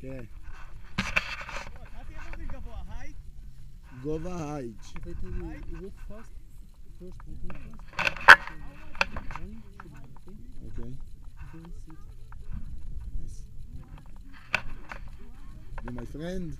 כן. גובה הייט. my friend.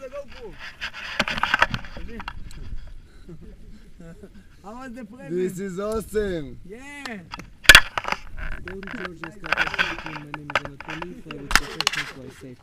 Do the GoPro. How was the present? This is awesome. Yeah. Go to Georgia's got My name is Anatoly. Fly with professional fly safe.